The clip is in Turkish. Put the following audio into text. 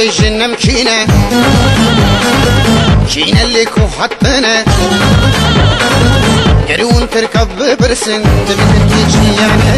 بيجنم كينا كينا اللي كو حطنا قرون تركض برسن تبي تبكي يعني